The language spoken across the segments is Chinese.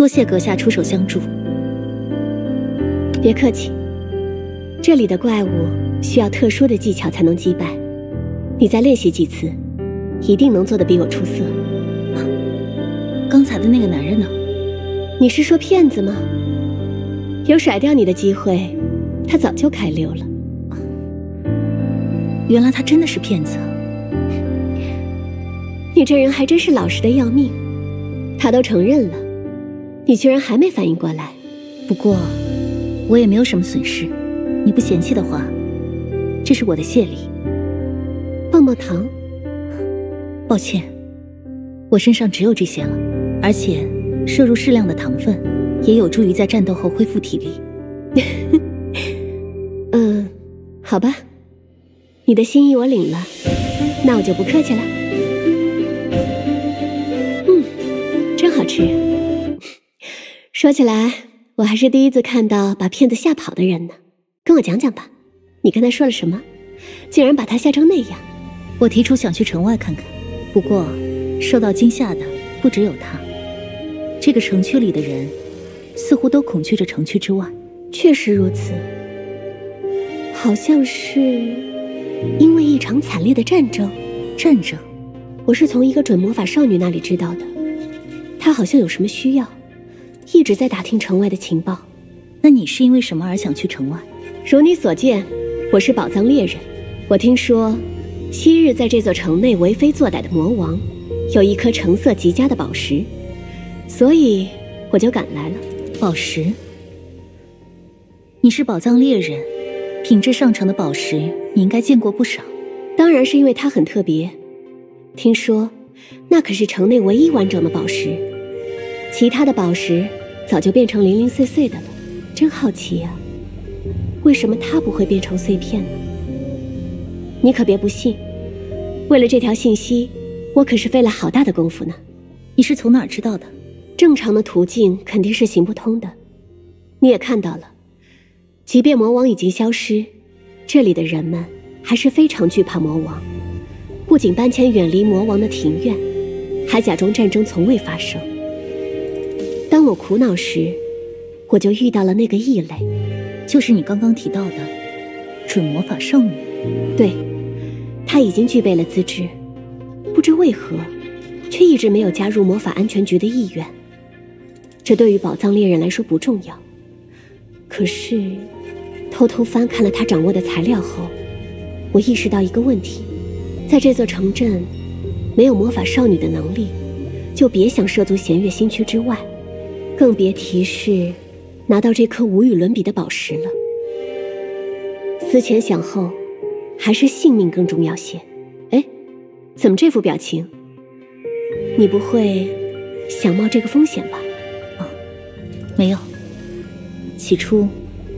多谢阁下出手相助，别客气。这里的怪物需要特殊的技巧才能击败，你再练习几次，一定能做得比我出色。刚才的那个男人呢？你是说骗子吗？有甩掉你的机会，他早就开溜了。原来他真的是骗子。你这人还真是老实的要命，他都承认了。你居然还没反应过来，不过我也没有什么损失。你不嫌弃的话，这是我的谢礼。棒棒糖。抱歉，我身上只有这些了，而且摄入适量的糖分，也有助于在战斗后恢复体力。嗯，好吧，你的心意我领了，那我就不客气了。嗯，真好吃。说起来，我还是第一次看到把骗子吓跑的人呢。跟我讲讲吧，你跟他说了什么？竟然把他吓成那样。我提出想去城外看看，不过受到惊吓的不只有他。这个城区里的人似乎都恐惧着城区之外。确实如此，好像是因为一场惨烈的战争。战争，我是从一个准魔法少女那里知道的。她好像有什么需要，一直在打听城外的情报。那你是因为什么而想去城外？如你所见，我是宝藏猎人。我听说，昔日在这座城内为非作歹的魔王，有一颗成色极佳的宝石，所以我就赶来了。宝石？你是宝藏猎人，品质上乘的宝石，你应该见过不少。当然是因为它很特别。听说，那可是城内唯一完整的宝石，其他的宝石早就变成零零碎碎的了。真好奇呀，为什么它不会变成碎片呢？你可别不信，为了这条信息，我可是费了好大的功夫呢。你是从哪儿知道的？正常的途径肯定是行不通的。你也看到了，即便魔王已经消失，这里的人们还是非常惧怕魔王，不仅搬迁远离魔王的庭院，还假装战争从未发生。当我苦恼时，我就遇到了那个异类，就是你刚刚提到的准魔法少女。对。她已经具备了资质，不知为何，却一直没有加入魔法安全局的意愿。这对于宝藏猎人来说不重要。可是，偷偷翻看了他掌握的材料后，我意识到一个问题：在这座城镇，没有魔法少女的能力，就别想涉足弦月新区之外，更别提是拿到这颗无与伦比的宝石了。思前想后。还是性命更重要些。哎，怎么这副表情？你不会想冒这个风险吧？啊，没有。起初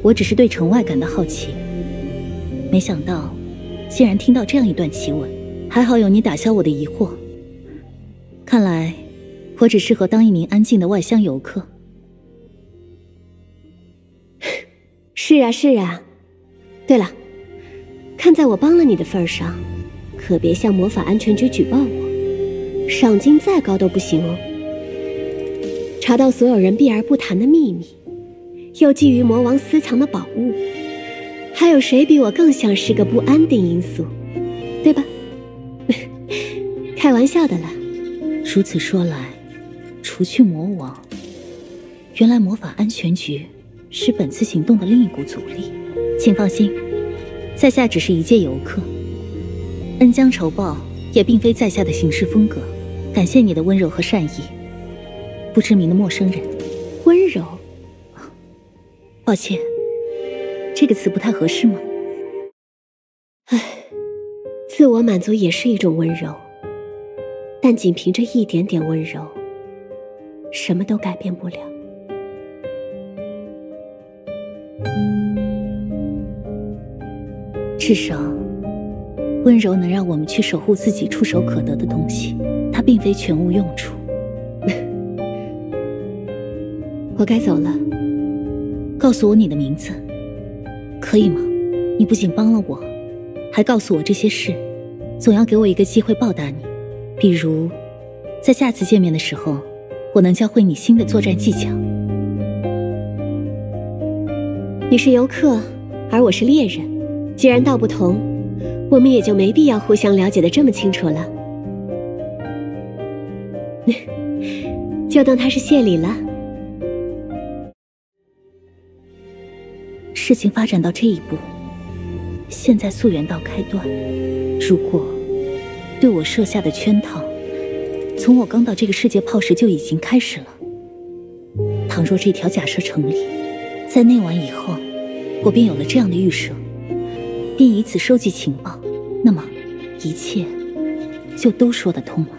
我只是对城外感到好奇，没想到竟然听到这样一段奇闻。还好有你打消我的疑惑。看来我只适合当一名安静的外乡游客。是啊，是啊。对了。看在我帮了你的份上，可别向魔法安全局举报我，赏金再高都不行哦。查到所有人避而不谈的秘密，又觊觎魔王私藏的宝物，还有谁比我更像是个不安定因素，对吧？开玩笑的了。如此说来，除去魔王，原来魔法安全局是本次行动的另一股阻力。请放心。在下只是一介游客，恩将仇报也并非在下的行事风格。感谢你的温柔和善意。不知名的陌生人，温柔？抱歉，这个词不太合适吗？唉，自我满足也是一种温柔，但仅凭着一点点温柔，什么都改变不了。至少，温柔能让我们去守护自己触手可得的东西。它并非全无用处。我该走了。告诉我你的名字，可以吗？你不仅帮了我，还告诉我这些事，总要给我一个机会报答你。比如，在下次见面的时候，我能教会你新的作战技巧。你是游客，而我是猎人。既然道不同，我们也就没必要互相了解的这么清楚了。就当他是谢礼了。事情发展到这一步，现在溯源到开端，如果对我设下的圈套，从我刚到这个世界泡时就已经开始了。倘若这条假设成立，在那晚以后，我便有了这样的预设。并以此收集情报，那么一切就都说得通了。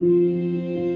Música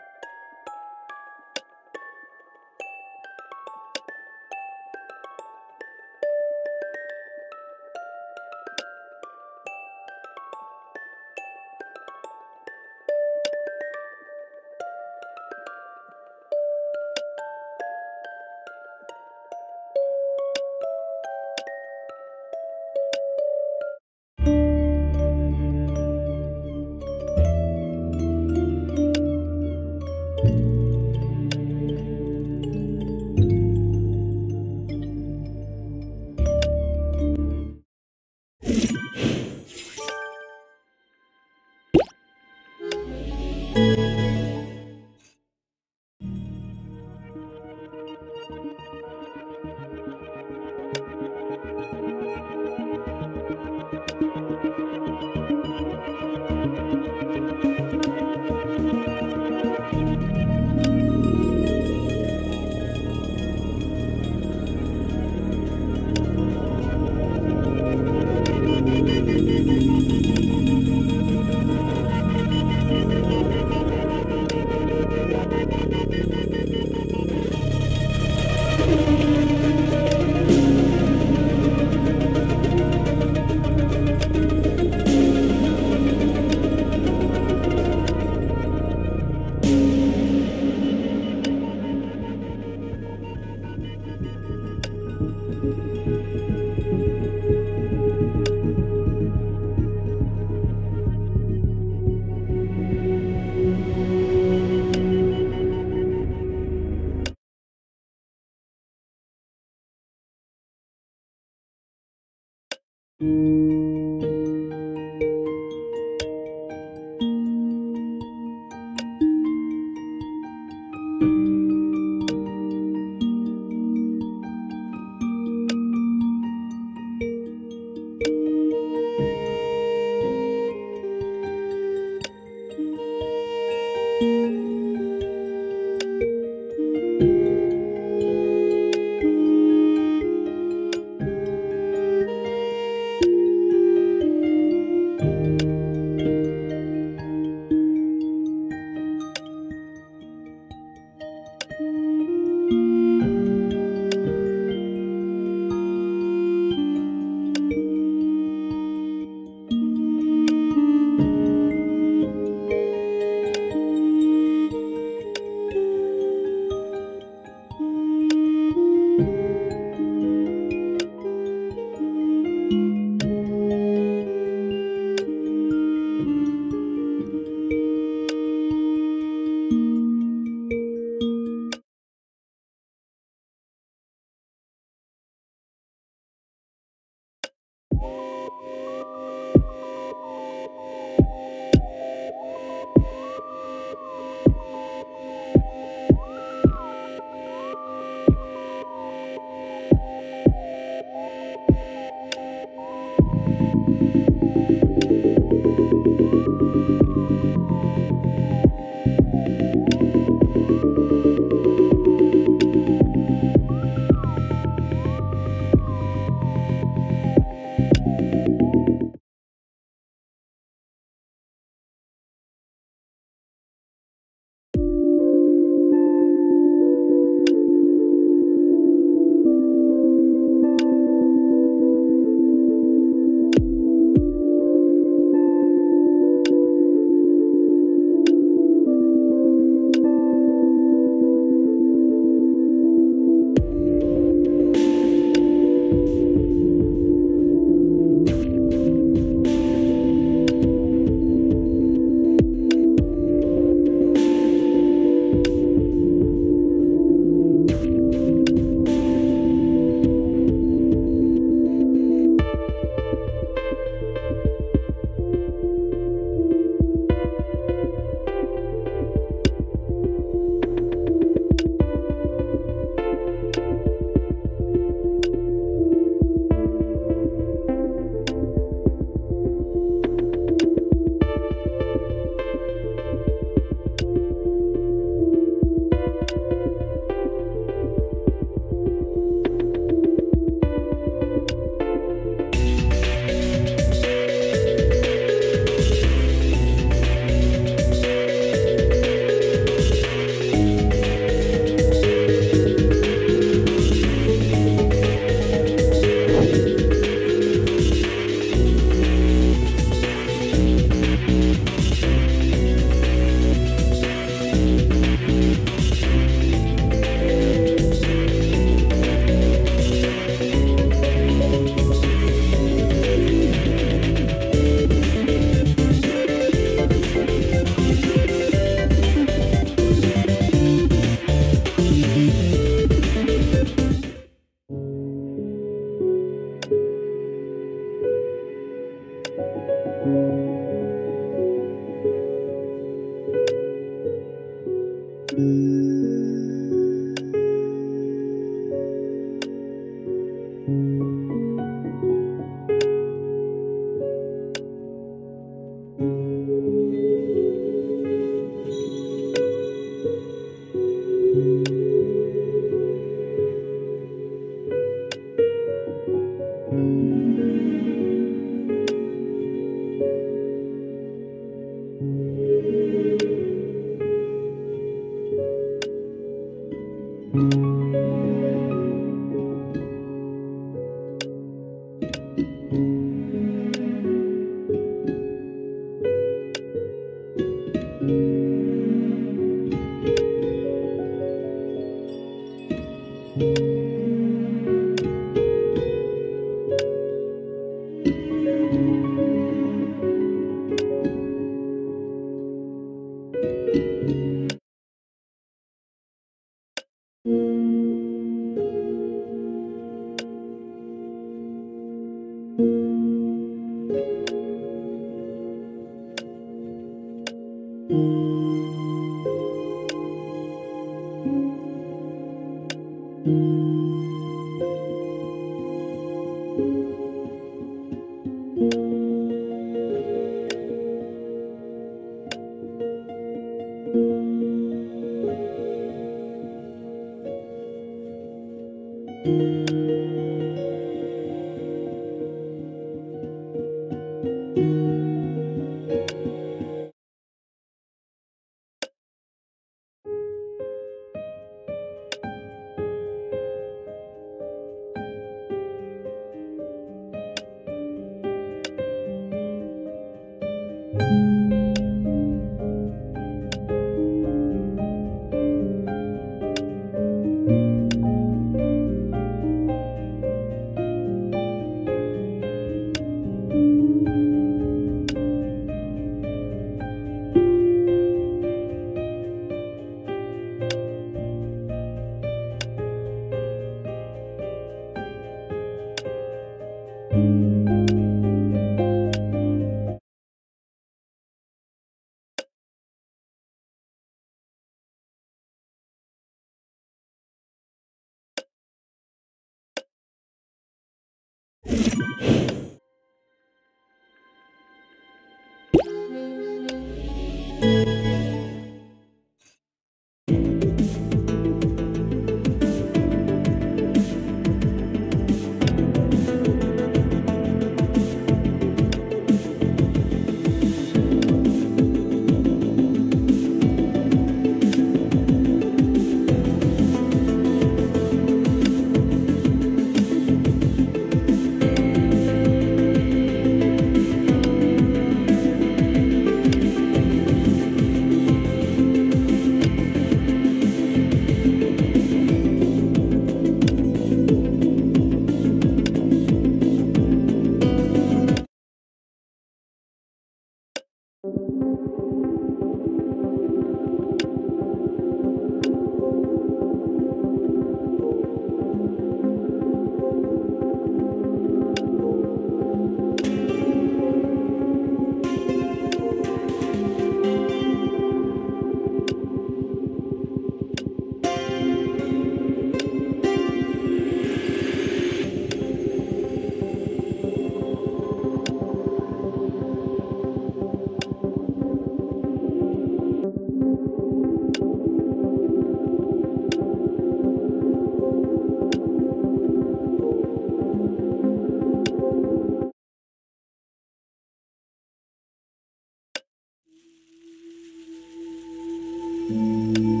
Música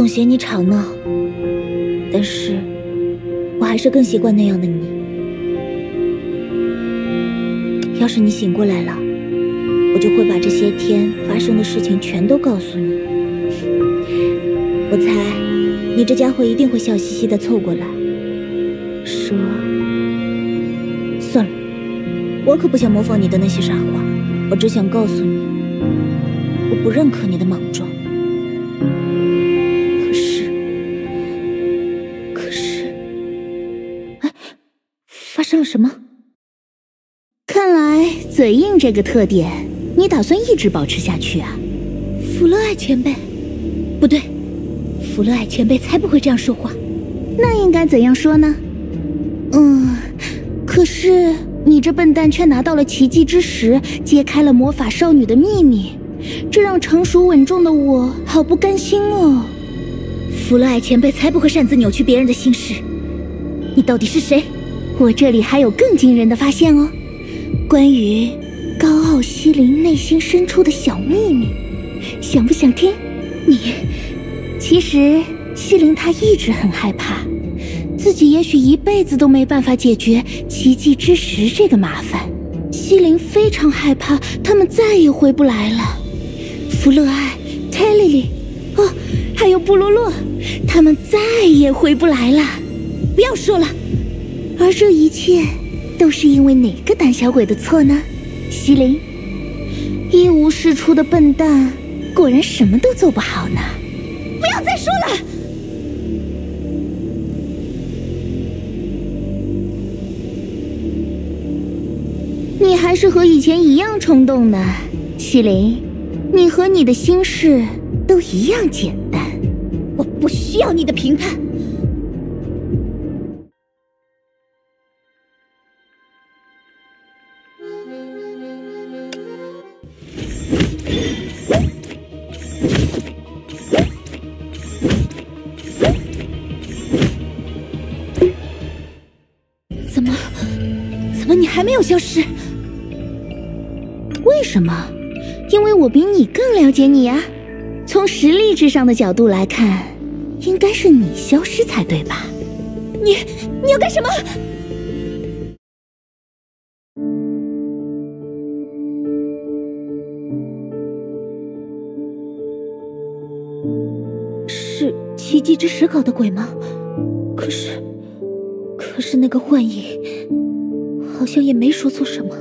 总嫌你吵闹，但是我还是更习惯那样的你。要是你醒过来了，我就会把这些天发生的事情全都告诉你。我猜你这家伙一定会笑嘻嘻的凑过来，说：“算了，我可不想模仿你的那些傻话，我只想告诉你，我不认可你的莽撞。”什么？看来嘴硬这个特点，你打算一直保持下去啊？弗勒艾前辈，不对，弗勒艾前辈才不会这样说话。那应该怎样说呢？嗯，可是你这笨蛋却拿到了奇迹之石，揭开了魔法少女的秘密，这让成熟稳重的我好不甘心哦。弗勒艾前辈才不会擅自扭曲别人的心事。你到底是谁？我这里还有更惊人的发现哦，关于高傲西林内心深处的小秘密，想不想听？你其实西林他一直很害怕，自己也许一辈子都没办法解决奇迹之石这个麻烦。西林非常害怕他们再也回不来了。弗勒艾、泰莉莉，哦，还有布罗洛，他们再也回不来了。不要说了。而这一切都是因为哪个胆小鬼的错呢？西林，一无是处的笨蛋，果然什么都做不好呢。不要再说了，你还是和以前一样冲动呢，西林，你和你的心事都一样简单。我不需要你的评判。有消失？为什么？因为我比你更了解你呀！从实力至上的角度来看，应该是你消失才对吧？你你要干什么？是奇迹之石搞的鬼吗？可是，可是那个幻影好像也没说错什么。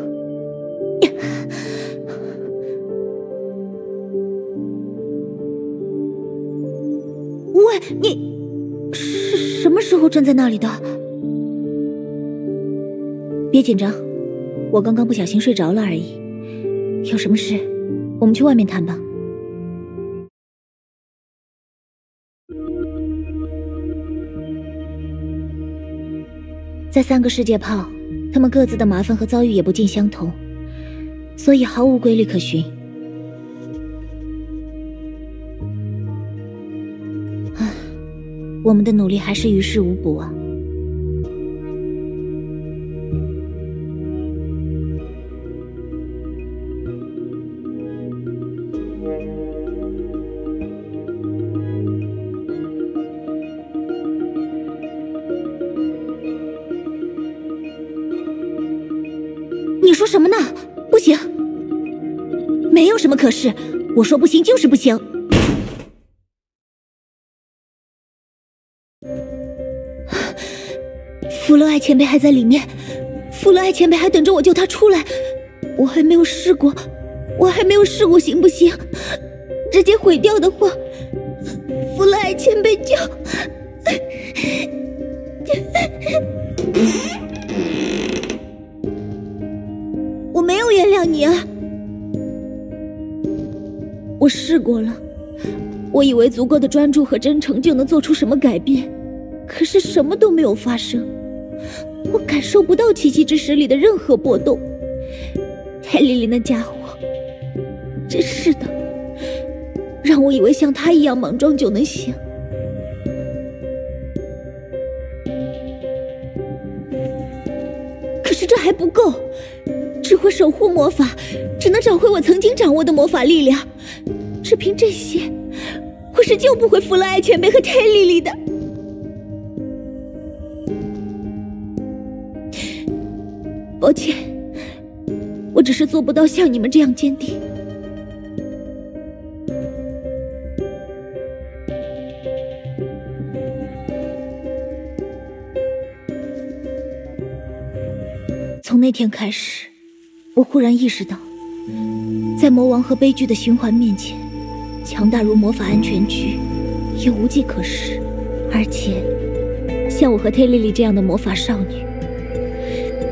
喂，你是什么时候站在那里的？别紧张，我刚刚不小心睡着了而已。有什么事，我们去外面谈吧。在三个世界泡，他们各自的麻烦和遭遇也不尽相同，所以毫无规律可循。唉，我们的努力还是于事无补啊。什么可是，我说不行就是不行。弗洛爱前辈还在里面，弗洛爱前辈还等着我救他出来，我还没有试过，我还没有试过行不行？直接毁掉的话，弗洛爱前辈就……过了，我以为足够的专注和真诚就能做出什么改变，可是什么都没有发生，我感受不到奇迹之石里的任何波动。泰丽丽那家伙，真是的，让我以为像他一样莽撞就能行。可是这还不够。只会守护魔法，只能找回我曾经掌握的魔法力量。只凭这些，我是救不回弗洛艾前辈和泰丽丽的。抱歉，我只是做不到像你们这样坚定。从那天开始。我忽然意识到，在魔王和悲剧的循环面前，强大如魔法安全局也无计可施。而且，像我和忒丽丽这样的魔法少女，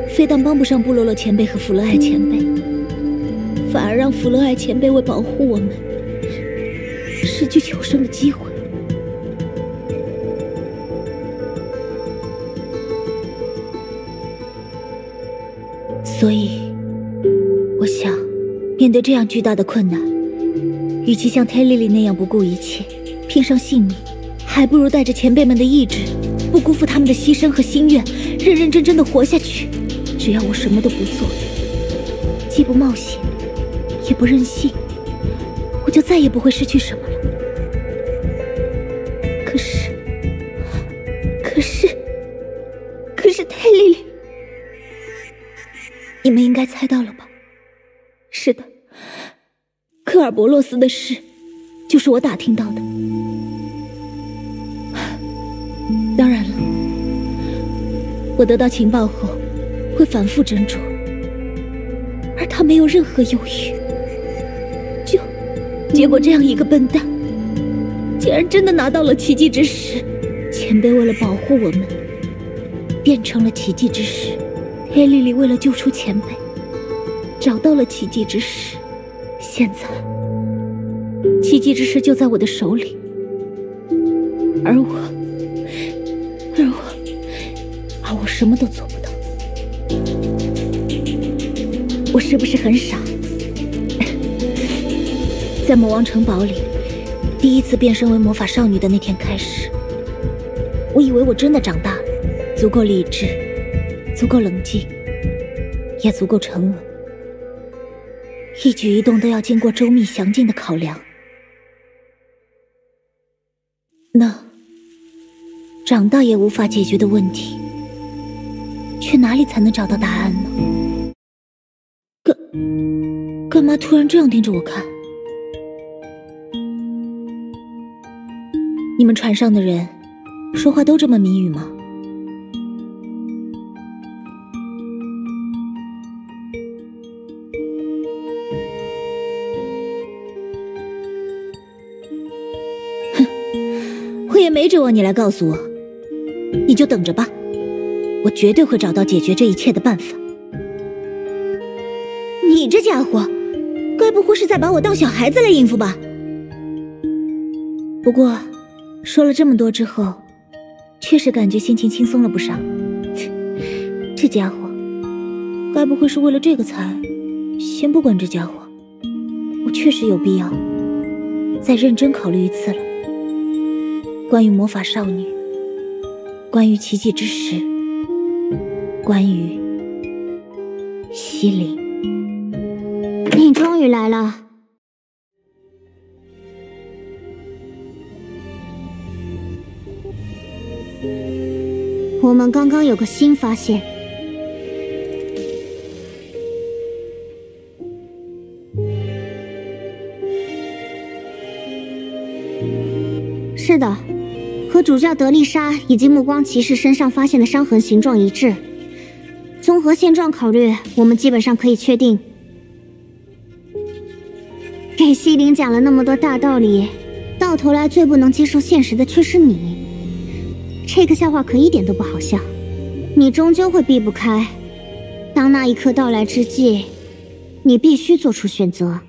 非但帮不上布洛洛前辈和弗洛艾前辈，反而让弗洛艾前辈为保护我们，失去求生的机会。所以。我想面对这样巨大的困难，与其像泰丽丽那样不顾一切，拼上性命，还不如带着前辈们的意志，不辜负他们的牺牲和心愿，认认真真的活下去。只要我什么都不做，既不冒险，也不任性，我就再也不会失去什么。尔伯洛斯的事，就是我打听到的。当然了，我得到情报后会反复斟酌，而他没有任何犹豫。就结果，这样一个笨蛋，竟然真的拿到了奇迹之石。前辈为了保护我们，变成了奇迹之石；黑莉莉为了救出前辈，找到了奇迹之石。现在，奇迹之石就在我的手里，而我，而我，而我什么都做不到。我是不是很傻？在魔王城堡里，第一次变身为魔法少女的那天开始，我以为我真的长大了，足够理智，足够冷静，也足够沉稳。一举一动都要经过周密详尽的考量，长大也无法解决的问题，去哪里才能找到答案呢？干干嘛突然这样盯着我看？你们船上的人说话都这么谜语吗？哼我也没指望你来告诉我，你就等着吧，我绝对会找到解决这一切的办法。你这家伙，该不会是在把我当小孩子来应付吧？不过，说了这么多之后，确实感觉心情轻松了不少。这家伙，该不会是为了这个才……先不管这家伙，我确实有必要再认真考虑一次了。关于魔法少女，关于奇迹之时，关于西林，你终于来了。我们刚刚有个新发现。主教德丽莎以及暮光骑士身上发现的伤痕形状一致。综合现状考虑，我们基本上可以确定，给西林讲了那么多大道理，到头来最不能接受现实的却是你。这个笑话可一点都不好笑，你终究会避不开。当那一刻到来之际，你必须做出选择。